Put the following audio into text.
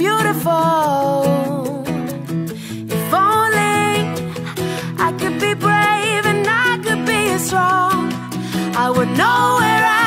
beautiful. If only I could be brave and I could be strong, I would know where I.